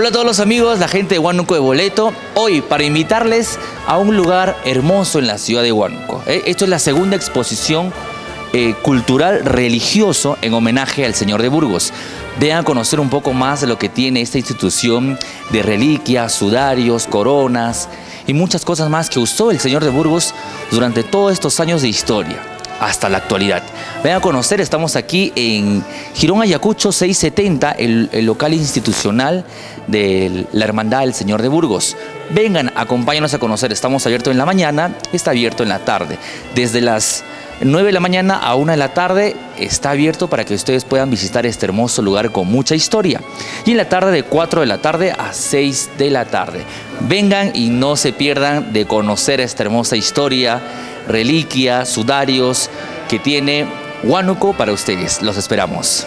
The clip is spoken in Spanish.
Hola a todos los amigos, la gente de Huánuco de Boleto. Hoy para invitarles a un lugar hermoso en la ciudad de Huánuco. ¿eh? Esto es la segunda exposición eh, cultural religioso en homenaje al Señor de Burgos. Vean conocer un poco más de lo que tiene esta institución de reliquias, sudarios, coronas y muchas cosas más que usó el Señor de Burgos durante todos estos años de historia hasta la actualidad. Vengan a conocer, estamos aquí en Girón Ayacucho 670, el, el, local institucional de la Hermandad del Señor de Burgos. Vengan, acompáñanos a conocer, estamos abiertos en la mañana, está abierto en la tarde. Desde las 9 de la mañana a 1 de la tarde está abierto para que ustedes puedan visitar este hermoso lugar con mucha historia. Y en la tarde de 4 de la tarde a 6 de la tarde. Vengan y no se pierdan de conocer esta hermosa historia reliquias, sudarios que tiene Huánuco para ustedes. Los esperamos.